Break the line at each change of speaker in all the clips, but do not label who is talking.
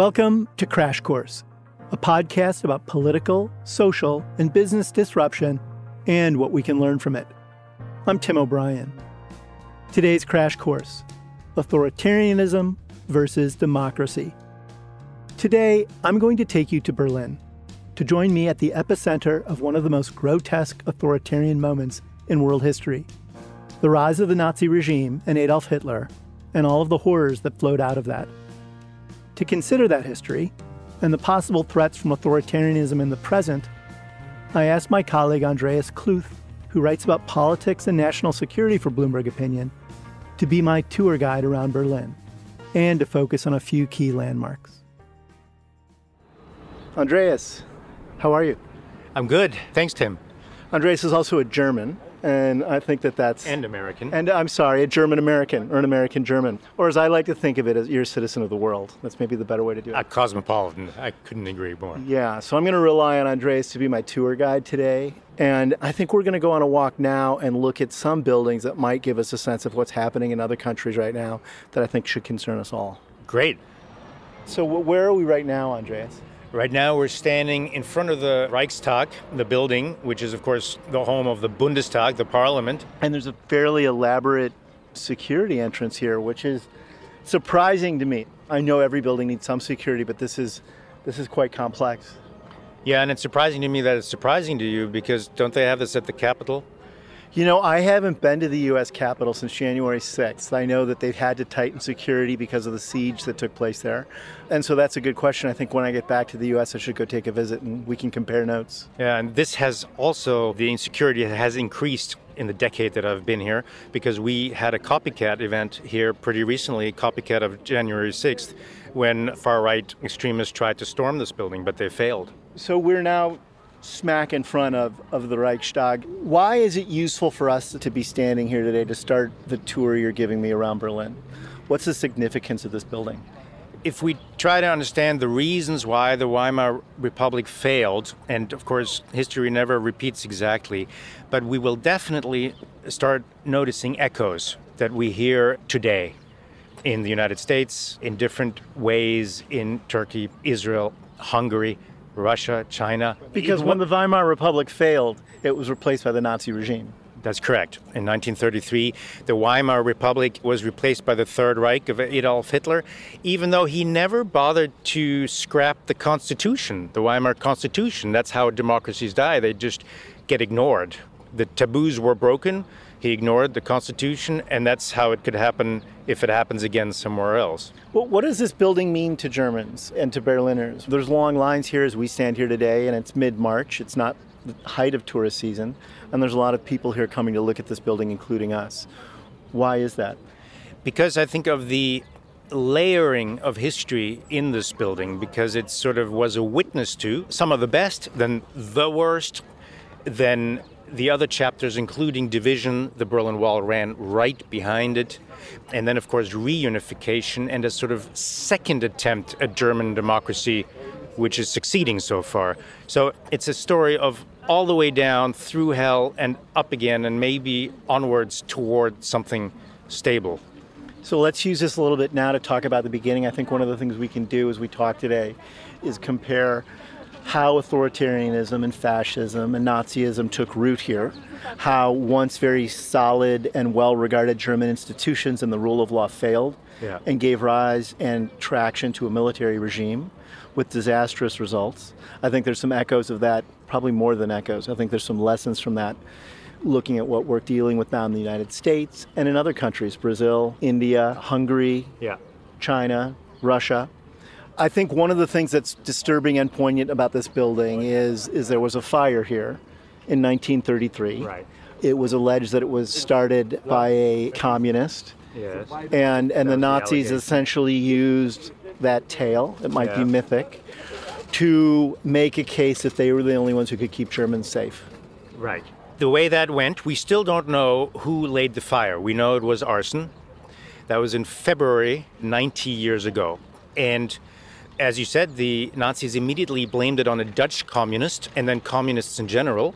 Welcome to Crash Course, a podcast about political, social, and business disruption and what we can learn from it. I'm Tim O'Brien. Today's Crash Course Authoritarianism versus Democracy. Today, I'm going to take you to Berlin to join me at the epicenter of one of the most grotesque authoritarian moments in world history the rise of the Nazi regime and Adolf Hitler, and all of the horrors that flowed out of that. To consider that history and the possible threats from authoritarianism in the present, I asked my colleague Andreas Kluth, who writes about politics and national security for Bloomberg Opinion, to be my tour guide around Berlin and to focus on a few key landmarks. Andreas, how are you?
I'm good. Thanks, Tim.
Andreas is also a German, and I think that that's
and American.
And I'm sorry, a German American or an American German, or as I like to think of it, as you're a citizen of the world. That's maybe the better way to do it.
A cosmopolitan. I couldn't agree more.
Yeah, so I'm going to rely on Andreas to be my tour guide today, and I think we're going to go on a walk now and look at some buildings that might give us a sense of what's happening in other countries right now that I think should concern us all.
Great.
So where are we right now, Andreas?
Right now, we're standing in front of the Reichstag, the building, which is, of course, the home of the Bundestag, the parliament.
And there's a fairly elaborate security entrance here, which is surprising to me. I know every building needs some security, but this is this is quite complex.
Yeah, and it's surprising to me that it's surprising to you because don't they have this at the Capitol?
You know, I haven't been to the U.S. Capitol since January 6th. I know that they've had to tighten security because of the siege that took place there. And so that's a good question. I think when I get back to the U.S., I should go take a visit and we can compare notes.
Yeah, and this has also, the insecurity has increased in the decade that I've been here because we had a copycat event here pretty recently, copycat of January 6th, when far right extremists tried to storm this building, but they failed.
So we're now smack in front of, of the Reichstag. Why is it useful for us to be standing here today to start the tour you're giving me around Berlin? What's the significance of this building?
If we try to understand the reasons why the Weimar Republic failed, and of course, history never repeats exactly, but we will definitely start noticing echoes that we hear today in the United States, in different ways in Turkey, Israel, Hungary, Russia, China.
Because when the Weimar Republic failed, it was replaced by the Nazi regime.
That's correct. In 1933, the Weimar Republic was replaced by the Third Reich of Adolf Hitler, even though he never bothered to scrap the Constitution, the Weimar Constitution. That's how democracies die, they just get ignored. The taboos were broken, he ignored the Constitution, and that's how it could happen if it happens again somewhere else.
Well, what does this building mean to Germans and to Berliners? There's long lines here as we stand here today, and it's mid March. It's not the height of tourist season, and there's a lot of people here coming to look at this building, including us. Why is that?
Because I think of the layering of history in this building because it sort of was a witness to some of the best, then the worst, then the other chapters, including division, the Berlin Wall ran right behind it. And then, of course, reunification and a sort of second attempt at German democracy, which is succeeding so far. So it's a story of all the way down through hell and up again, and maybe onwards toward something stable.
So let's use this a little bit now to talk about the beginning. I think one of the things we can do as we talk today is compare how authoritarianism and fascism and Nazism took root here, how once very solid and well regarded German institutions and the rule of law failed yeah. and gave rise and traction to a military regime with disastrous results. I think there's some echoes of that, probably more than echoes. I think there's some lessons from that looking at what we're dealing with now in the United States and in other countries Brazil, India, Hungary, yeah. China, Russia. I think one of the things that's disturbing and poignant about this building is is there was a fire here in 1933. Right. It was alleged that it was started by a communist. Yes. And and the Nazis the essentially used that tale, it might yeah. be mythic, to make a case that they were the only ones who could keep Germans safe.
Right. The way that went, we still don't know who laid the fire. We know it was arson. That was in February 90 years ago. And as you said, the Nazis immediately blamed it on a Dutch communist and then communists in general,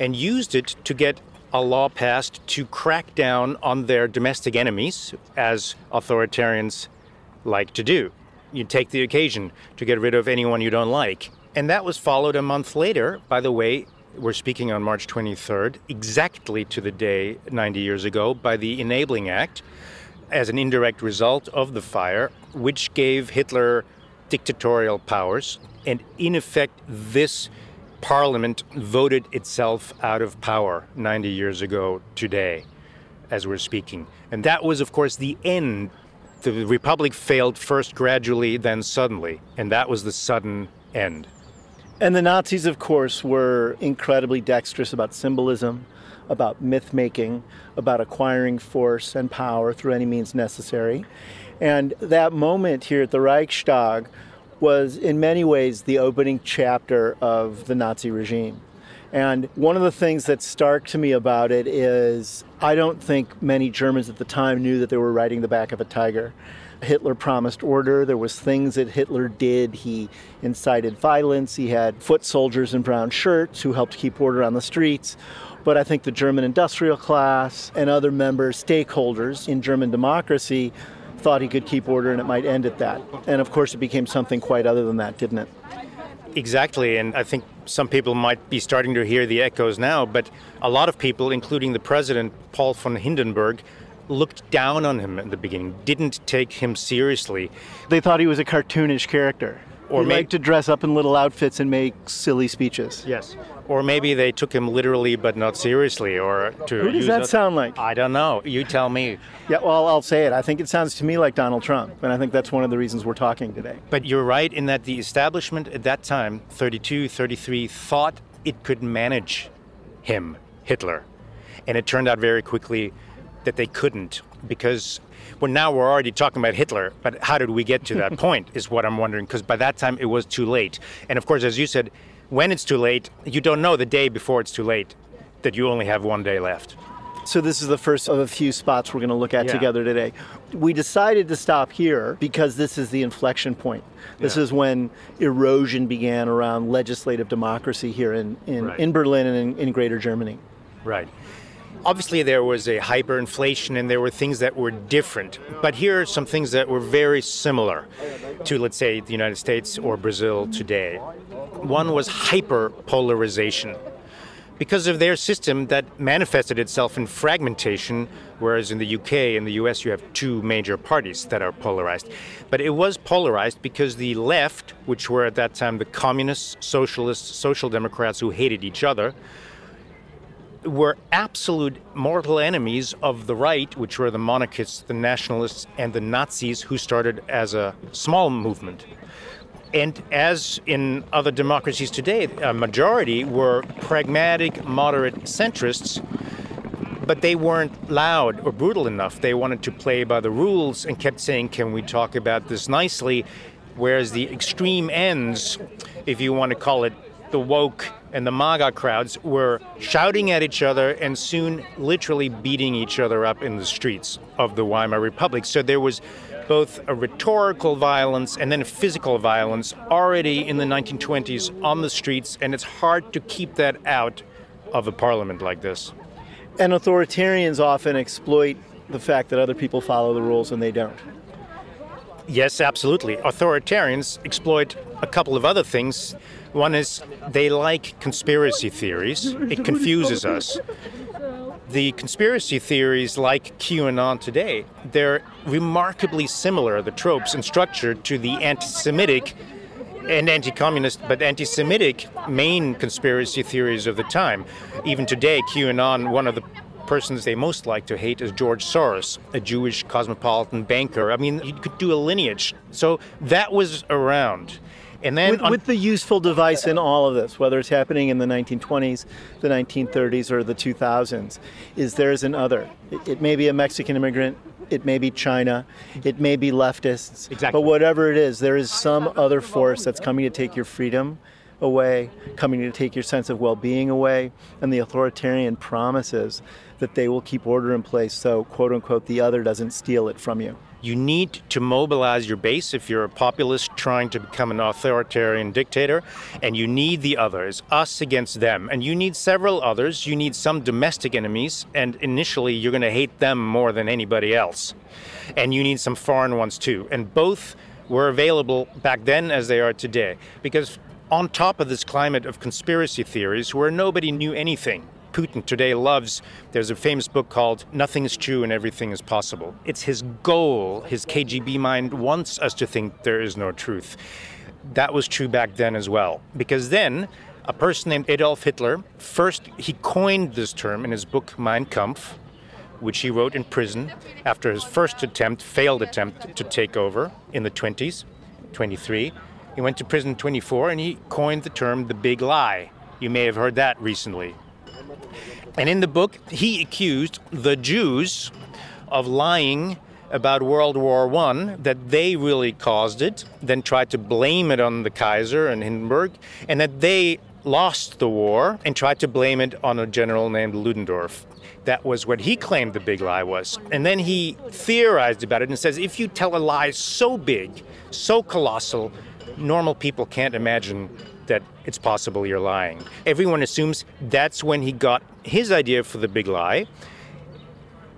and used it to get a law passed to crack down on their domestic enemies, as authoritarians like to do. you take the occasion to get rid of anyone you don't like. And that was followed a month later, by the way, we're speaking on March 23rd, exactly to the day 90 years ago, by the Enabling Act, as an indirect result of the fire, which gave Hitler dictatorial powers. And in effect, this parliament voted itself out of power 90 years ago today, as we're speaking. And that was, of course, the end. The republic failed first gradually, then suddenly. And that was the sudden end.
And the Nazis, of course, were incredibly dexterous about symbolism, about myth making, about acquiring force and power through any means necessary. And that moment here at the Reichstag was, in many ways, the opening chapter of the Nazi regime. And one of the things that's stark to me about it is I don't think many Germans at the time knew that they were riding the back of a tiger. Hitler promised order. There was things that Hitler did. He incited violence. He had foot soldiers in brown shirts who helped keep order on the streets. But I think the German industrial class and other members, stakeholders in German democracy, thought he could keep order and it might end at that. And of course, it became something quite other than that, didn't it?
Exactly, and I think some people might be starting to hear the echoes now, but a lot of people, including the president, Paul von Hindenburg, looked down on him in the beginning, didn't take him seriously.
They thought he was a cartoonish character. Or he may- liked to dress up in little outfits and make silly speeches.
Yes. Or maybe they took him literally but not seriously. Or to
who does that a, sound like?
I don't know. You tell me.
Yeah, well, I'll say it. I think it sounds to me like Donald Trump, and I think that's one of the reasons we're talking today.
But you're right in that the establishment at that time, 32, 33, thought it could manage him, Hitler, and it turned out very quickly that they couldn't because well now we're already talking about Hitler but how did we get to that point is what I'm wondering because by that time it was too late and of course as you said when it's too late you don't know the day before it's too late that you only have one day left
so this is the first of a few spots we're going to look at
yeah.
together today. We decided to stop here because this is the inflection point. This
yeah.
is when erosion began around legislative democracy here in, in,
right.
in Berlin and in, in Greater Germany.
Right. Obviously, there was a hyperinflation and there were things that were different. But here are some things that were very similar to, let's say, the United States or Brazil today. One was hyperpolarization. Because of their system that manifested itself in fragmentation, whereas in the UK and the US you have two major parties that are polarized. But it was polarized because the left, which were at that time the communists, socialists, social democrats who hated each other, were absolute mortal enemies of the right, which were the monarchists, the nationalists, and the Nazis, who started as a small movement. And as in other democracies today, a majority were pragmatic, moderate centrists, but they weren't loud or brutal enough. They wanted to play by the rules and kept saying, Can we talk about this nicely? Whereas the extreme ends, if you want to call it the woke and the MAGA crowds were shouting at each other and soon literally beating each other up in the streets of the Weimar Republic. So there was both a rhetorical violence and then a physical violence already in the 1920s on the streets, and it's hard to keep that out of a parliament like this.
And authoritarians often exploit the fact that other people follow the rules and they don't.
Yes, absolutely. Authoritarians exploit a couple of other things. One is they like conspiracy theories, it confuses us. The conspiracy theories, like QAnon today, they're remarkably similar, the tropes and structure, to the anti Semitic and anti communist, but anti Semitic main conspiracy theories of the time. Even today, QAnon, one of the persons they most like to hate is George Soros, a Jewish cosmopolitan banker. I mean, you could do a lineage. So that was around. And then
with, on, with, the useful device in all of this, whether it's happening in the 1920s, the 1930s, or the 2000s, is there's an other. It, it may be a Mexican immigrant, it may be China, it may be leftists,
exactly.
but whatever it is, there is some other force that's coming to take your freedom away, coming to take your sense of well-being away, and the authoritarian promises that they will keep order in place so quote unquote the other doesn't steal it from you.
You need to mobilize your base if you're a populist trying to become an authoritarian dictator, and you need the others, us against them. And you need several others. You need some domestic enemies, and initially you're going to hate them more than anybody else. And you need some foreign ones too. And both were available back then as they are today. Because on top of this climate of conspiracy theories where nobody knew anything, Putin today loves, there's a famous book called Nothing is True and Everything is Possible. It's his goal, his KGB mind wants us to think there is no truth. That was true back then as well. Because then, a person named Adolf Hitler, first he coined this term in his book Mein Kampf, which he wrote in prison after his first attempt, failed attempt to take over in the 20s, 23. He went to prison 24 and he coined the term the big lie. You may have heard that recently. And in the book, he accused the Jews of lying about World War I, that they really caused it, then tried to blame it on the Kaiser and Hindenburg, and that they lost the war and tried to blame it on a general named Ludendorff. That was what he claimed the big lie was. And then he theorized about it and says if you tell a lie so big, so colossal, normal people can't imagine that it's possible you're lying. Everyone assumes that's when he got his idea for the big lie.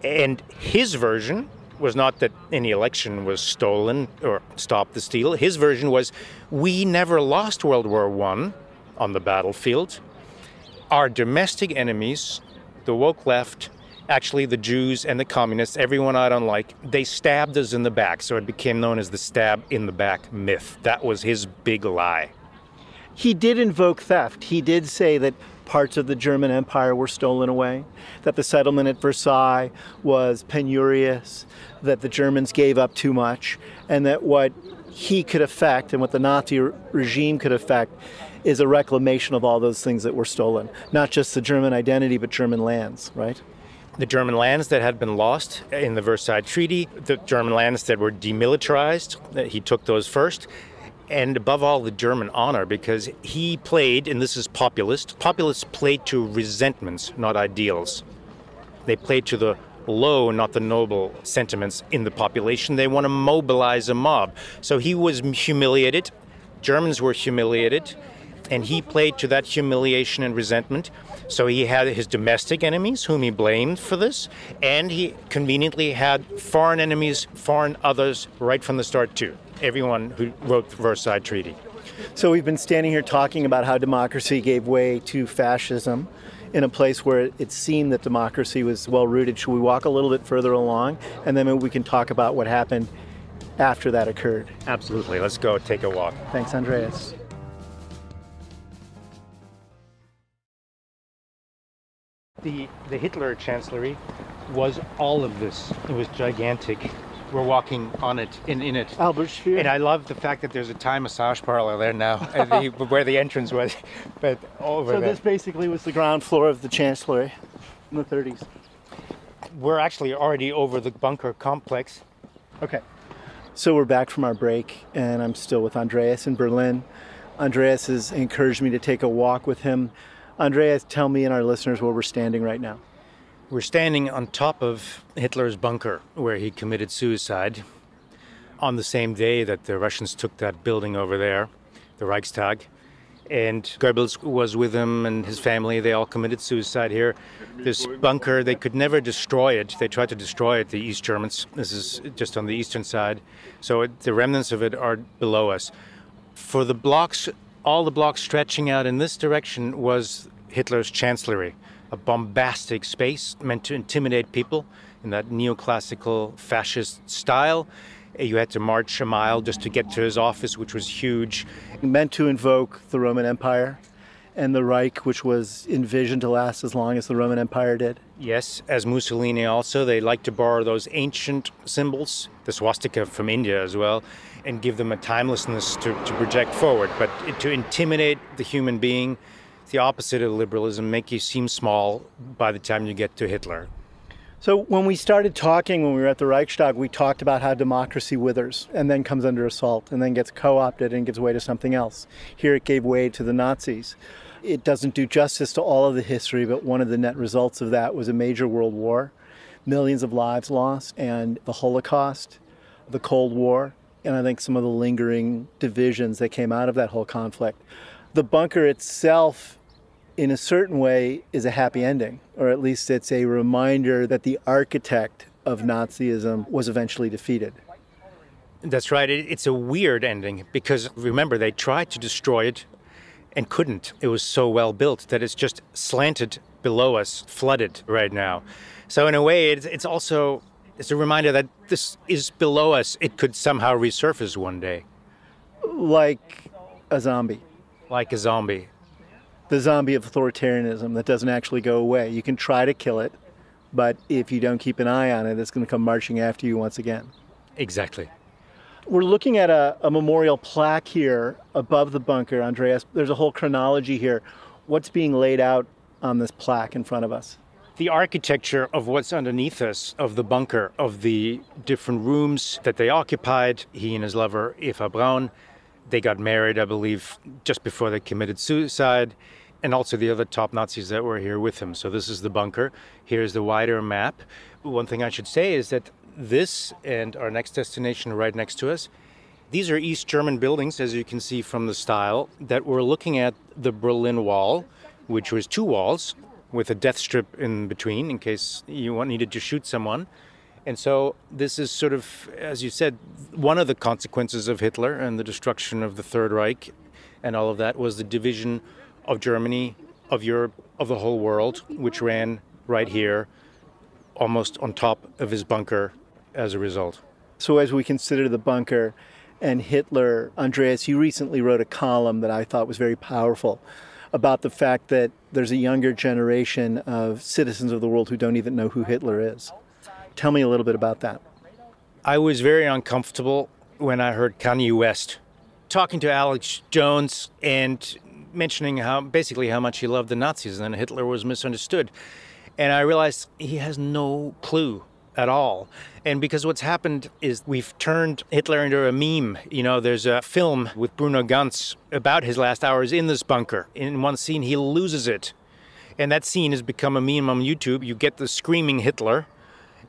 And his version was not that any election was stolen or stopped the steal. His version was we never lost World War I on the battlefield. Our domestic enemies, the woke left, actually the Jews and the communists, everyone I don't like, they stabbed us in the back. So it became known as the stab in the back myth. That was his big lie.
He did invoke theft. He did say that parts of the German Empire were stolen away, that the settlement at Versailles was penurious, that the Germans gave up too much, and that what he could affect and what the Nazi regime could affect is a reclamation of all those things that were stolen. Not just the German identity, but German lands, right?
The German lands that had been lost in the Versailles Treaty, the German lands that were demilitarized, he took those first and above all the German honor because he played, and this is populist, populists played to resentments, not ideals. They played to the low, not the noble sentiments in the population. They want to mobilize a mob. So he was humiliated, Germans were humiliated, and he played to that humiliation and resentment. So he had his domestic enemies, whom he blamed for this, and he conveniently had foreign enemies, foreign others, right from the start, too everyone who wrote the Versailles Treaty.
So we've been standing here talking about how democracy gave way to fascism in a place where it seemed that democracy was well rooted. Should we walk a little bit further along and then we can talk about what happened after that occurred?
Absolutely. Let's go take a walk.
Thanks, Andreas.
The, the Hitler Chancellery was all of this. It was gigantic we're walking on it in, in it.
Albert Speer.
And I love the fact that there's a Thai massage parlor there now, the, where the entrance was. But over
so
there.
this basically was the ground floor of the Chancellery in the 30s.
We're actually already over the bunker complex.
Okay. So we're back from our break, and I'm still with Andreas in Berlin. Andreas has encouraged me to take a walk with him. Andreas, tell me and our listeners where we're standing right now.
We're standing on top of Hitler's bunker where he committed suicide on the same day that the Russians took that building over there, the Reichstag. And Goebbels was with him and his family. They all committed suicide here. This bunker, they could never destroy it. They tried to destroy it, the East Germans. This is just on the eastern side. So it, the remnants of it are below us. For the blocks, all the blocks stretching out in this direction was Hitler's chancellery a bombastic space meant to intimidate people in that neoclassical fascist style. You had to march a mile just to get to his office, which was huge.
Meant to invoke the Roman Empire and the Reich, which was envisioned to last as long as the Roman Empire did.
Yes, as Mussolini also, they like to borrow those ancient symbols, the swastika from India as well, and give them a timelessness to, to project forward, but to intimidate the human being the opposite of liberalism, make you seem small by the time you get to Hitler.
So when we started talking when we were at the Reichstag, we talked about how democracy withers and then comes under assault and then gets co-opted and gives way to something else. Here it gave way to the Nazis. It doesn't do justice to all of the history, but one of the net results of that was a major world war, millions of lives lost, and the Holocaust, the Cold War, and I think some of the lingering divisions that came out of that whole conflict. The bunker itself in a certain way, is a happy ending, or at least it's a reminder that the architect of Nazism was eventually defeated.
That's right. It, it's a weird ending because remember, they tried to destroy it and couldn't. It was so well built that it's just slanted below us, flooded right now. So, in a way, it's, it's also it's a reminder that this is below us. It could somehow resurface one day.
Like a zombie.
Like a zombie.
The zombie of authoritarianism that doesn't actually go away. You can try to kill it, but if you don't keep an eye on it, it's going to come marching after you once again.
Exactly.
We're looking at a, a memorial plaque here above the bunker, Andreas. There's a whole chronology here. What's being laid out on this plaque in front of us?
The architecture of what's underneath us, of the bunker, of the different rooms that they occupied, he and his lover, Eva Braun, they got married, I believe, just before they committed suicide, and also the other top Nazis that were here with him. So this is the bunker. Here's the wider map. One thing I should say is that this and our next destination right next to us, these are East German buildings, as you can see from the style, that we're looking at the Berlin Wall, which was two walls with a death strip in between in case you needed to shoot someone. And so this is sort of, as you said, one of the consequences of Hitler and the destruction of the Third Reich and all of that was the division of Germany, of Europe, of the whole world, which ran right here, almost on top of his bunker as a result.
So as we consider the bunker and Hitler, Andreas, you recently wrote a column that I thought was very powerful about the fact that there's a younger generation of citizens of the world who don't even know who Hitler is. Tell me a little bit about that.
I was very uncomfortable when I heard Kanye West talking to Alex Jones and mentioning how basically how much he loved the Nazis and Hitler was misunderstood. And I realized he has no clue at all. And because what's happened is we've turned Hitler into a meme. You know, there's a film with Bruno Ganz about his last hours in this bunker. In one scene, he loses it. And that scene has become a meme on YouTube. You get the screaming Hitler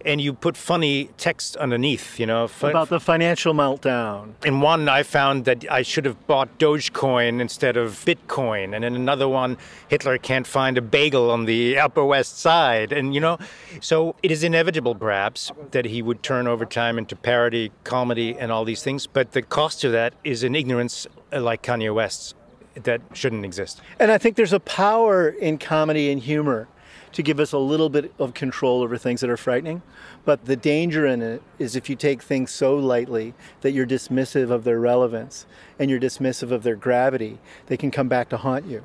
and you put funny text underneath, you know.
Fun- About the financial meltdown.
In one, I found that I should have bought Dogecoin instead of Bitcoin. And in another one, Hitler can't find a bagel on the Upper West Side. And, you know, so it is inevitable, perhaps, that he would turn over time into parody, comedy, and all these things. But the cost of that is an ignorance uh, like Kanye West's that shouldn't exist.
And I think there's a power in comedy and humor to give us a little bit of control over things that are frightening. But the danger in it is if you take things so lightly that you're dismissive of their relevance and you're dismissive of their gravity, they can come back to haunt you,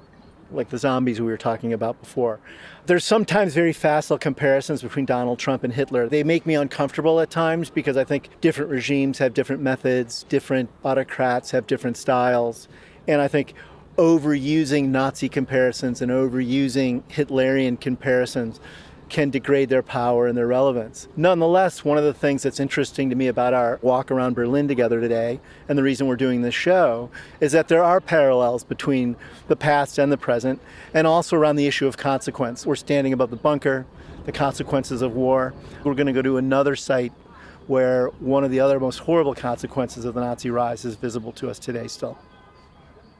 like the zombies we were talking about before. There's sometimes very facile comparisons between Donald Trump and Hitler. They make me uncomfortable at times because I think different regimes have different methods, different autocrats have different styles. And I think overusing Nazi comparisons and overusing Hitlerian comparisons can degrade their power and their relevance. Nonetheless, one of the things that's interesting to me about our walk around Berlin together today, and the reason we're doing this show, is that there are parallels between the past and the present, and also around the issue of consequence. We're standing above the bunker, the consequences of war. We're going to go to another site where one of the other most horrible consequences of the Nazi rise is visible to us today still.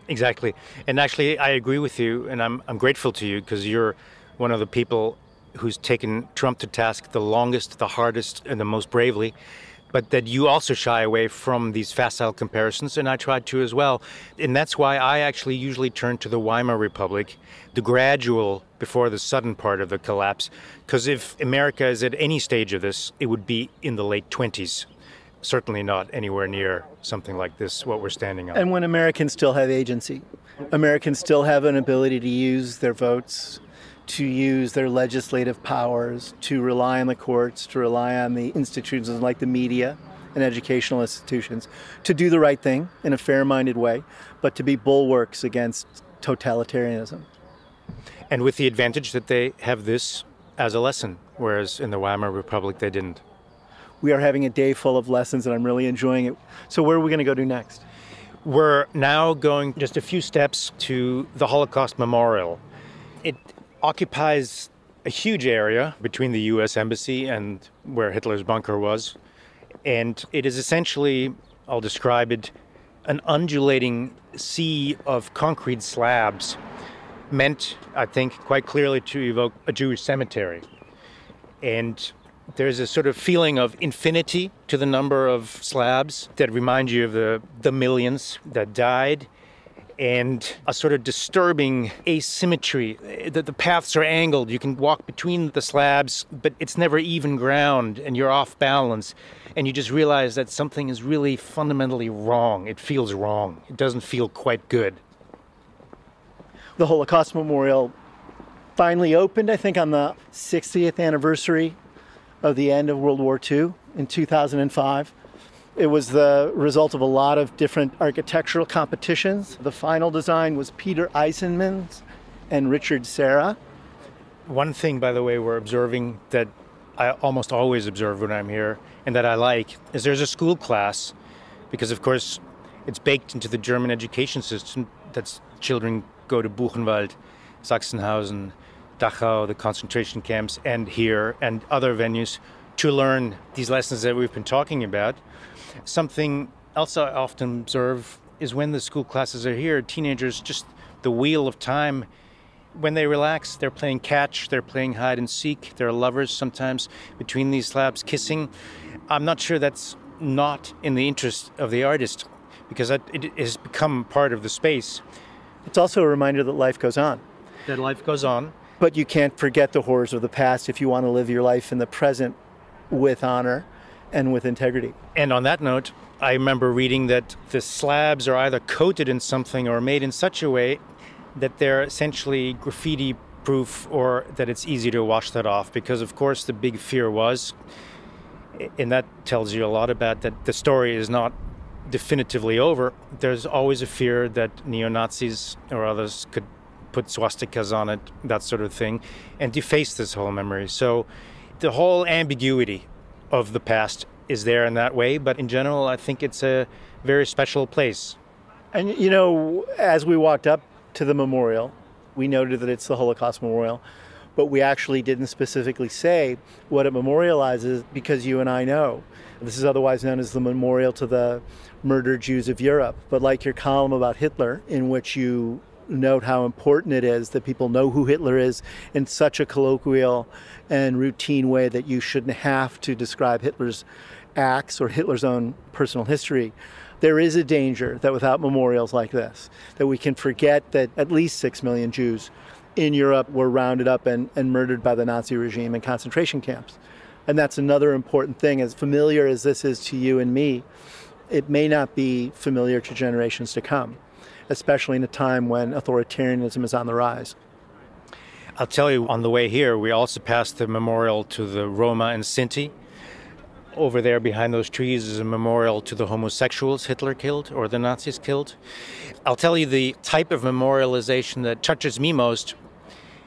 Exactly. And actually, I agree with you, and I'm, I'm grateful to you because you're one of the people who's taken Trump to task the longest, the hardest, and the most bravely. But that you also shy away from these facile comparisons, and I tried to as well. And that's why I actually usually turn to the Weimar Republic, the gradual before the sudden part of the collapse. Because if America is at any stage of this, it would be in the late 20s certainly not anywhere near something like this, what we're standing on.
And when Americans still have agency, Americans still have an ability to use their votes, to use their legislative powers, to rely on the courts, to rely on the institutions like the media and educational institutions, to do the right thing in a fair minded way, but to be bulwarks against totalitarianism.
And with the advantage that they have this as a lesson, whereas in the Weimar Republic they didn't
we are having a day full of lessons and I'm really enjoying it. So, where are we going to go to next?
We're now going just a few steps to the Holocaust Memorial. It occupies a huge area between the US Embassy and where Hitler's bunker was. And it is essentially, I'll describe it, an undulating sea of concrete slabs meant, I think, quite clearly to evoke a Jewish cemetery. And There's a sort of feeling of infinity to the number of slabs that remind you of the, the millions that died and a sort of disturbing asymmetry. That the paths are angled. You can walk between the slabs but it's never even ground and you're off balance. And you just realize that something is really fundamentally wrong. It feels wrong. It doesn't feel quite good.
The holocaust memorial finally opened i think on the 60th anniversary of the end of world war ii in 2005 it was the result of a lot of different architectural competitions. The final design was Peter Eisenman's and Richard Serra.
One thing, by the way, we're observing that I almost always observe when I'm here and that I like is there's a school class because, of course, it's baked into the German education system that children go to Buchenwald, Sachsenhausen, Dachau, the concentration camps, and here and other venues to learn these lessons that we've been talking about. Something else I often observe is when the school classes are here, teenagers just the wheel of time. When they relax, they're playing catch, they're playing hide and seek, they're lovers sometimes between these slabs kissing. I'm not sure that's not in the interest of the artist because it has become part of the space.
It's also a reminder that life goes on.
That life goes on.
But you can't forget the horrors of the past if you want to live your life in the present with honor and with integrity.
And on that note, I remember reading that the slabs are either coated in something or made in such a way that they're essentially graffiti proof or that it's easy to wash that off because of course the big fear was and that tells you a lot about that the story is not definitively over there's always a fear that neo-nazis or others could put swastikas on it that sort of thing and deface this whole memory so the whole ambiguity of the past is there in that way. But in general, I think it's a very special place.
And you know, as we walked up to the memorial, we noted that it's the Holocaust Memorial, but we actually didn't specifically say what it memorializes because you and I know. This is otherwise known as the Memorial to the Murdered Jews of Europe. But like your column about Hitler, in which you note how important it is that people know who Hitler is in such a colloquial and routine way that you shouldn't have to describe Hitler's acts or Hitler's own personal history. There is a danger that without memorials like this, that we can forget that at least six million Jews in Europe were rounded up and, and murdered by the Nazi regime in concentration camps. And that's another important thing. As familiar as this is to you and me, it may not be familiar to generations to come especially in a time when authoritarianism is on the rise.
I'll tell you, on the way here, we also passed the memorial to the Roma and Sinti. Over there, behind those trees, is a memorial to the homosexuals Hitler killed or the Nazis killed. I'll tell you the type of memorialization that touches me most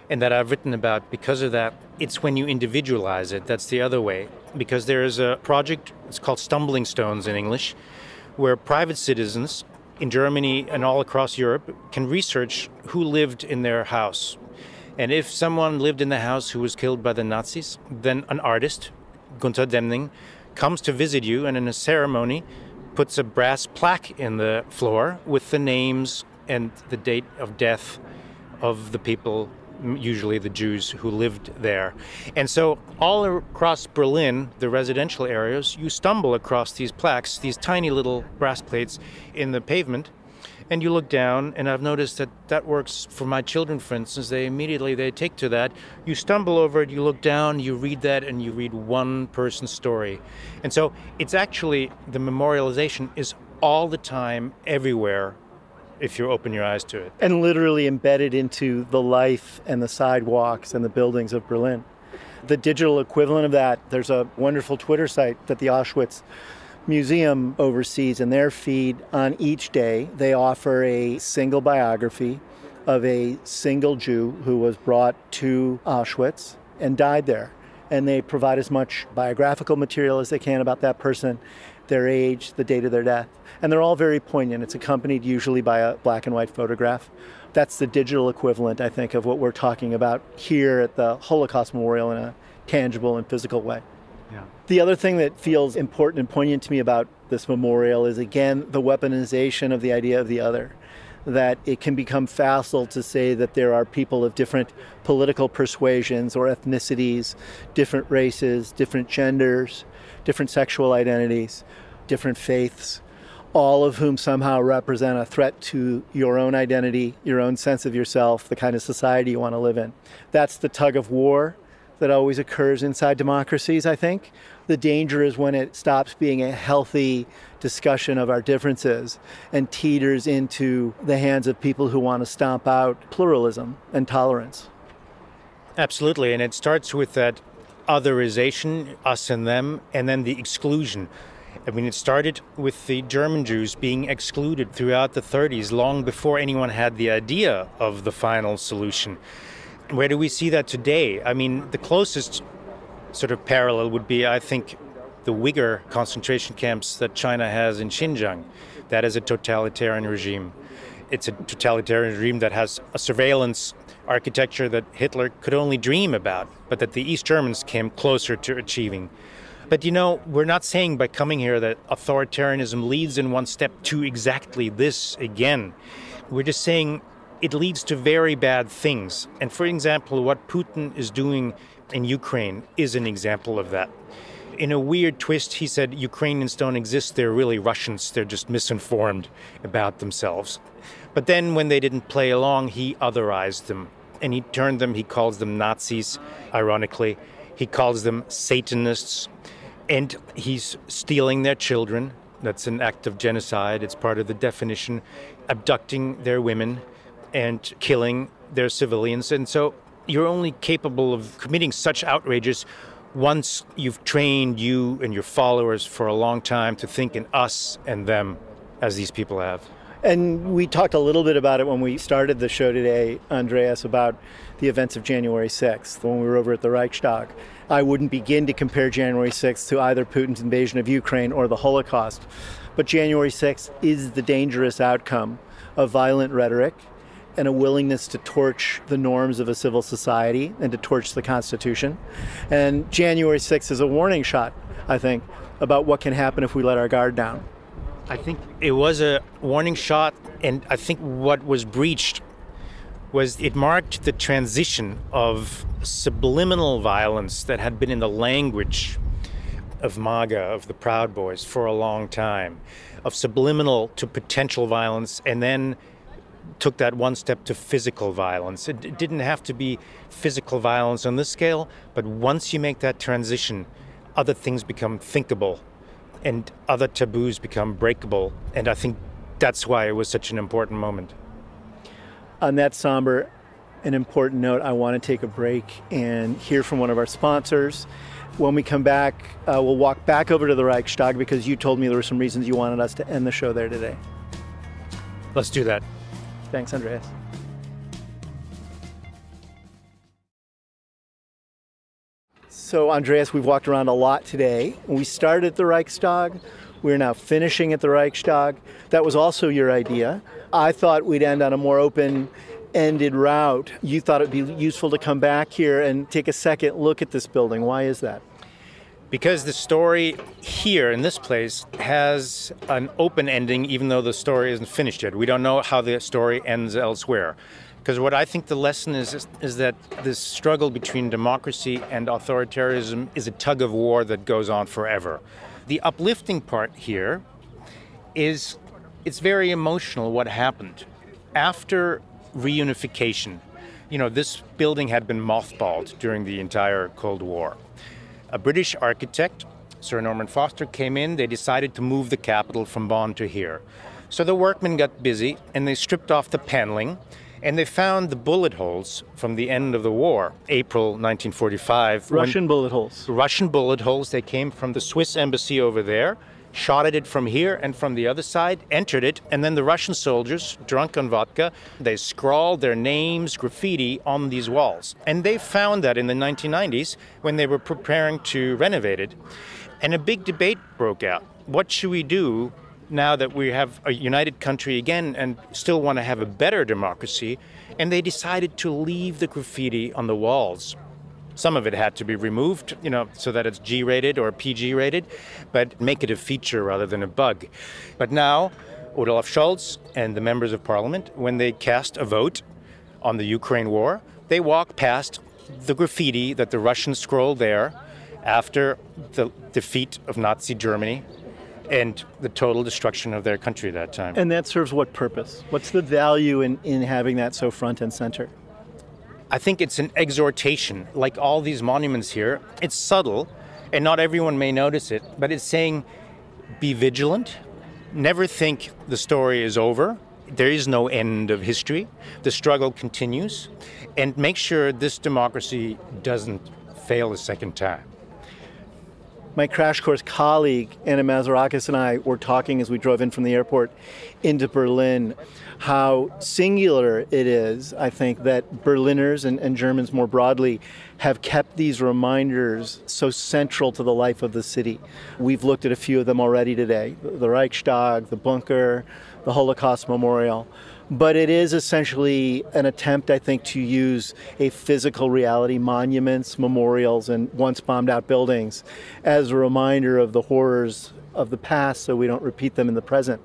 and that I've written about because of that. It's when you individualize it. That's the other way. Because there is a project, it's called Stumbling Stones in English, where private citizens in Germany and all across Europe can research who lived in their house. And if someone lived in the house who was killed by the Nazis, then an artist, Gunther Demnig, comes to visit you and in a ceremony puts a brass plaque in the floor with the names and the date of death of the people usually the Jews who lived there. And so, all across Berlin, the residential areas, you stumble across these plaques, these tiny little brass plates in the pavement. And you look down, and I've noticed that that works for my children, for instance. They immediately they take to that. You stumble over it, you look down, you read that, and you read one person's story. And so it's actually the memorialization is all the time, everywhere, if you open your eyes to it.
And literally embedded into the life and the sidewalks and the buildings of Berlin. The digital equivalent of that, there's a wonderful Twitter site that the Auschwitz Museum oversees in their feed on each day. They offer a single biography of a single Jew who was brought to Auschwitz and died there. And they provide as much biographical material as they can about that person, their age, the date of their death and they're all very poignant. It's accompanied usually by a black and white photograph. That's the digital equivalent, I think, of what we're talking about here at the Holocaust Memorial in a tangible and physical way. Yeah. The other thing that feels important and poignant to me about this memorial is again the weaponization of the idea of the other. that it can become facile to say that there are people of different political persuasions or ethnicities, different races, different genders, different sexual identities, different faiths, all of whom somehow represent a threat to your own identity, your own sense of yourself, the kind of society you want to live in. That's the tug of war that always occurs inside democracies, I think. The danger is when it stops being a healthy discussion of our differences and teeters into the hands of people who want to stomp out pluralism and tolerance.
Absolutely, and it starts with that otherization, us and them, and then the exclusion. I mean, it started with the German Jews being excluded throughout the 30s, long before anyone had the idea of the final solution. Where do we see that today? I mean, the closest sort of parallel would be, I think, the Uyghur concentration camps that China has in Xinjiang. That is a totalitarian regime. It's a totalitarian regime that has a surveillance architecture that Hitler could only dream about, but that the East Germans came closer to achieving. But you know, we're not saying by coming here that authoritarianism leads in one step to exactly this again. We're just saying it leads to very bad things. And for example, what Putin is doing in Ukraine is an example of that. In a weird twist, he said Ukrainians don't exist, they're really Russians, they're just misinformed about themselves. But then when they didn't play along, he otherized them. And he turned them, he calls them Nazis, ironically. He calls them Satanists. And he's stealing their children. That's an act of genocide, it's part of the definition. Abducting their women and killing their civilians. And so you're only capable of committing such outrages once you've trained you and your followers for a long time to think in us and them as these people have.
And we talked a little bit about it when we started the show today, Andreas, about the events of January 6th when we were over at the Reichstag. I wouldn't begin to compare January 6th to either Putin's invasion of Ukraine or the Holocaust. But January 6th is the dangerous outcome of violent rhetoric and a willingness to torch the norms of a civil society and to torch the Constitution. And January 6th is a warning shot, I think, about what can happen if we let our guard down.
I think it was a warning shot, and I think what was breached was it marked the transition of subliminal violence that had been in the language of MAGA, of the Proud Boys, for a long time, of subliminal to potential violence, and then took that one step to physical violence. It, it didn't have to be physical violence on this scale, but once you make that transition, other things become thinkable and other taboos become breakable. And I think that's why it was such an important moment.
On that somber and important note, I want to take a break and hear from one of our sponsors. When we come back, uh, we'll walk back over to the Reichstag because you told me there were some reasons you wanted us to end the show there today.
Let's do that.
Thanks, Andreas. So, Andreas, we've walked around a lot today. We started at the Reichstag. We're now finishing at the Reichstag. That was also your idea. I thought we'd end on a more open ended route. You thought it'd be useful to come back here and take a second look at this building. Why is that?
Because the story here in this place has an open ending, even though the story isn't finished yet. We don't know how the story ends elsewhere. Because what I think the lesson is, is, is that this struggle between democracy and authoritarianism is a tug of war that goes on forever. The uplifting part here is it's very emotional what happened after reunification. You know, this building had been mothballed during the entire Cold War a British architect, Sir Norman Foster, came in. They decided to move the capital from Bonn to here. So the workmen got busy and they stripped off the paneling and they found the bullet holes from the end of the war, April 1945.
Russian bullet holes.
Russian bullet holes. They came from the Swiss embassy over there shot at it from here and from the other side, entered it, and then the Russian soldiers, drunk on vodka, they scrawled their names, graffiti on these walls. And they found that in the 1990s when they were preparing to renovate it. And a big debate broke out. What should we do now that we have a united country again and still want to have a better democracy? And they decided to leave the graffiti on the walls. Some of it had to be removed, you know, so that it's G rated or PG rated, but make it a feature rather than a bug. But now, Olaf Scholz and the members of parliament, when they cast a vote on the Ukraine war, they walk past the graffiti that the Russians scrolled there after the defeat of Nazi Germany and the total destruction of their country at that time.
And that serves what purpose? What's the value in, in having that so front and center?
I think it's an exhortation, like all these monuments here. It's subtle, and not everyone may notice it, but it's saying be vigilant, never think the story is over. There is no end of history. The struggle continues, and make sure this democracy doesn't fail a second time.
My crash course colleague, Anna Mazarakis, and I were talking as we drove in from the airport into Berlin how singular it is, I think, that Berliners and, and, Germans more broadly have kept these reminders so central to the life of the city. We've looked at a few of them already today the Reichstag, the bunker, the Holocaust Memorial. But it is essentially an attempt, I think, to use a physical reality, monuments, memorials, and once bombed out buildings, as a reminder of the horrors of the past so we don't repeat them in the present.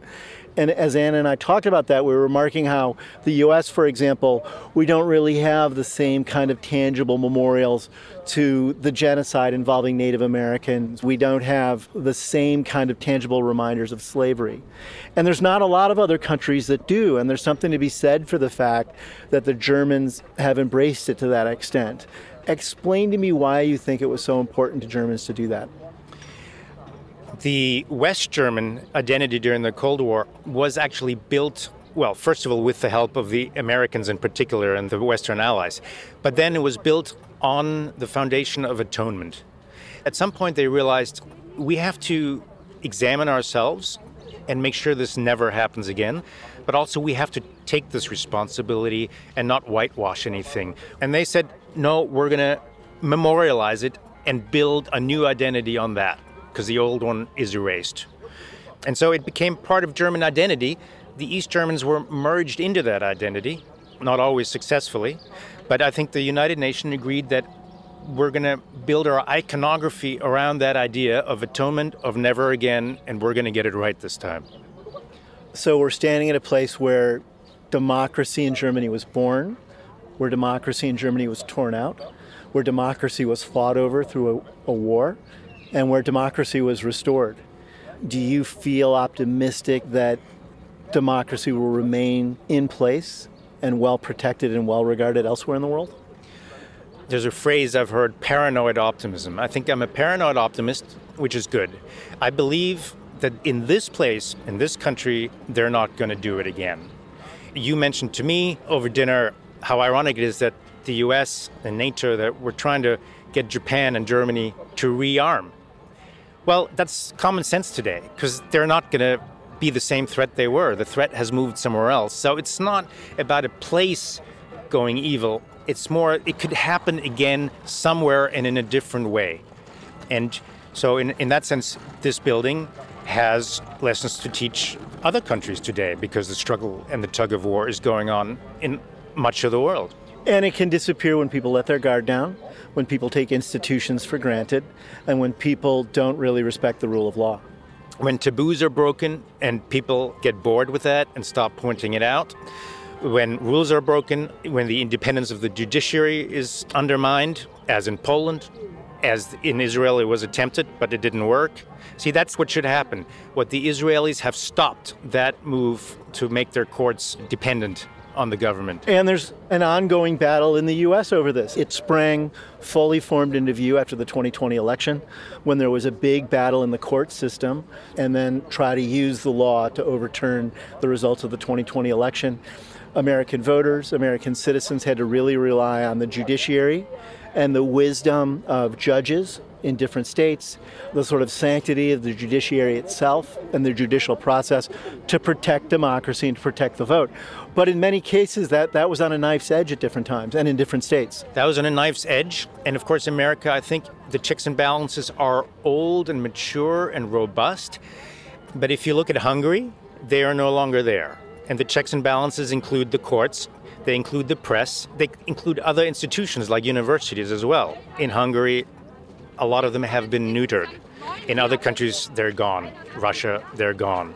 And as Anna and I talked about that, we were remarking how the US, for example, we don't really have the same kind of tangible memorials to the genocide involving Native Americans. We don't have the same kind of tangible reminders of slavery. And there's not a lot of other countries that do. And there's something to be said for the fact that the Germans have embraced it to that extent. Explain to me why you think it was so important to Germans to do that.
The West German identity during the Cold War was actually built, well, first of all, with the help of the Americans in particular and the Western allies. But then it was built on the foundation of atonement. At some point, they realized we have to examine ourselves and make sure this never happens again. But also, we have to take this responsibility and not whitewash anything. And they said, no, we're going to memorialize it and build a new identity on that because the old one is erased. And so it became part of German identity. The East Germans were merged into that identity, not always successfully. But I think the United Nations agreed that we're going to build our iconography around that idea of atonement, of never again, and we're going to get it right this time.
So we're standing at a place where democracy in Germany was born, where democracy in Germany was torn out, where democracy was fought over through a, a war, and where democracy was restored. Do you feel optimistic that democracy will remain in place and well protected and well regarded elsewhere in the world?
There's a phrase I've heard paranoid optimism. I think I'm a paranoid optimist, which is good. I believe that in this place, in this country, they're not going to do it again. You mentioned to me over dinner how ironic it is that the US and NATO that we're trying to get Japan and Germany to rearm. Well, that's common sense today because they're not going to be the same threat they were. The threat has moved somewhere else. So it's not about a place going evil. It's more, it could happen again somewhere and in a different way. And so, in, in that sense, this building has lessons to teach other countries today because the struggle and the tug of war is going on in much of the world.
And it can disappear when people let their guard down, when people take institutions for granted, and when people don't really respect the rule of law.
When taboos are broken and people get bored with that and stop pointing it out, when rules are broken, when the independence of the judiciary is undermined, as in Poland, as in Israel it was attempted, but it didn't work. See, that's what should happen. What the Israelis have stopped that move to make their courts dependent on the government.
And there's an ongoing battle in the U.S. over this. It sprang fully formed into view after the 2020 election when there was a big battle in the court system and then try to use the law to overturn the results of the 2020 election. American voters, American citizens had to really rely on the judiciary and the wisdom of judges in different states, the sort of sanctity of the judiciary itself and the judicial process to protect democracy and to protect the vote. But in many cases, that, that was on a knife's edge at different times and in different states.
That was on a knife's edge. And of course, in America, I think the checks and balances are old and mature and robust. But if you look at Hungary, they are no longer there. And the checks and balances include the courts, they include the press, they include other institutions like universities as well. In Hungary, a lot of them have been neutered. In other countries, they're gone. Russia, they're gone.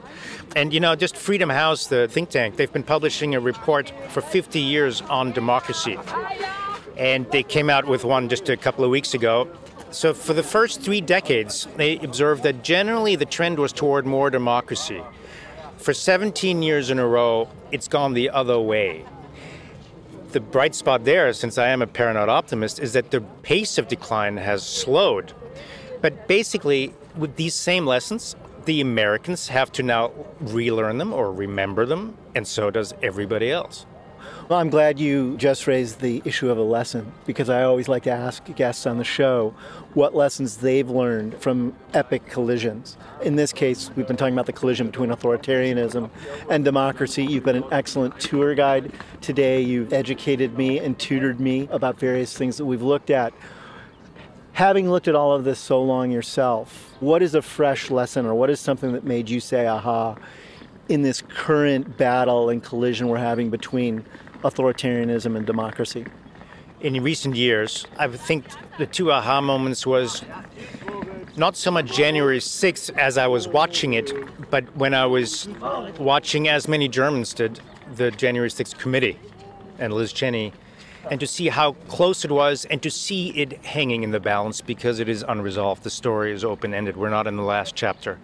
And you know, just Freedom House, the think tank, they've been publishing a report for 50 years on democracy. And they came out with one just a couple of weeks ago. So, for the first three decades, they observed that generally the trend was toward more democracy. For 17 years in a row, it's gone the other way the bright spot there, since I am a paranoid optimist, is that the pace of decline has slowed. But basically, with these same lessons, the Americans have to now relearn them or remember them, and so does everybody else.
Well, I'm glad you just raised the issue of a lesson because I always like to ask guests on the show what lessons they've learned from epic collisions. In this case, we've been talking about the collision between authoritarianism and democracy. You've been an excellent tour guide today. You've educated me and tutored me about various things that we've looked at. Having looked at all of this so long yourself, what is a fresh lesson or what is something that made you say, aha, in this current battle and collision we're having between authoritarianism and democracy?
In recent years, I think the two aha moments was not so much January 6th as I was watching it, but when I was watching, as many Germans did, the January 6th committee and Liz Cheney, and to see how close it was and to see it hanging in the balance because it is unresolved. The story is open ended. We're not in the last chapter.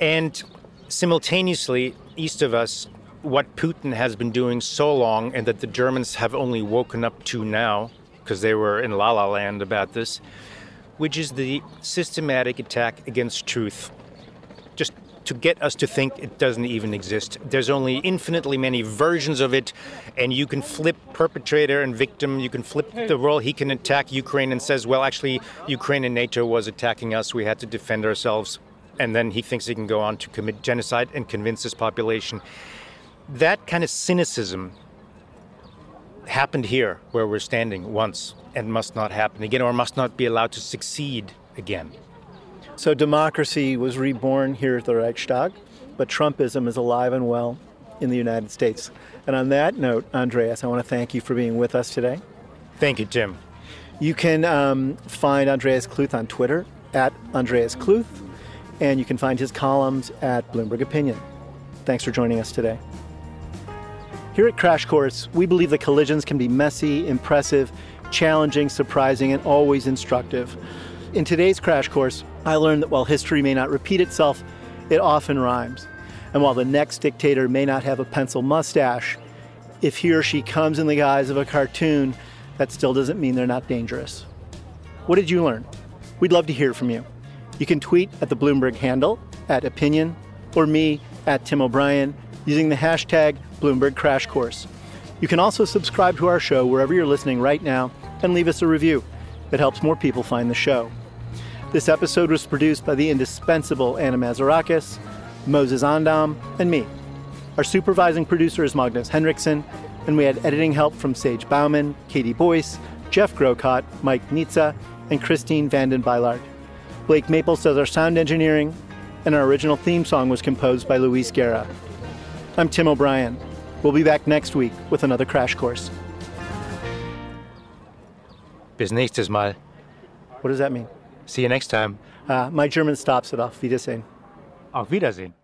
And simultaneously, east of us, what Putin has been doing so long and that the Germans have only woken up to now, because they were in la la land about this, which is the systematic attack against truth. Just to get us to think it doesn't even exist. There's only infinitely many versions of it, and you can flip perpetrator and victim. You can flip the role. He can attack Ukraine and says, well, actually, Ukraine and NATO was attacking us. We had to defend ourselves. And then he thinks he can go on to commit genocide and convince his population that kind of cynicism happened here where we're standing once and must not happen again or must not be allowed to succeed again.
So democracy was reborn here at the Reichstag, but Trumpism is alive and well in the United States. And on that note, Andreas, I want to thank you for being with us today.
Thank you, Tim.
You can um, find Andreas Kluth on Twitter at Andreas Kluth, and you can find his columns at Bloomberg Opinion. Thanks for joining us today. Here at Crash Course, we believe that collisions can be messy, impressive, challenging, surprising, and always instructive. In today's Crash Course, I learned that while history may not repeat itself, it often rhymes. And while the next dictator may not have a pencil mustache, if he or she comes in the guise of a cartoon, that still doesn't mean they're not dangerous. What did you learn? We'd love to hear from you. You can tweet at the Bloomberg handle, at opinion, or me at Tim O'Brien using the hashtag Bloomberg Crash Course. You can also subscribe to our show wherever you're listening right now and leave us a review. It helps more people find the show. This episode was produced by the indispensable Anna Mazarakis, Moses Andam, and me. Our supervising producer is Magnus Henriksson, and we had editing help from Sage Bauman, Katie Boyce, Jeff Grocott, Mike Nizza, and Christine Vanden Beilard. Blake Maples does our sound engineering, and our original theme song was composed by Luis Guerra. I'm Tim O'Brien. We'll be back next week with another crash course.
Bis nächstes Mal.
What does that mean?
See you next time.
Uh, my German stops it off. Wiedersehen.
Auf Wiedersehen.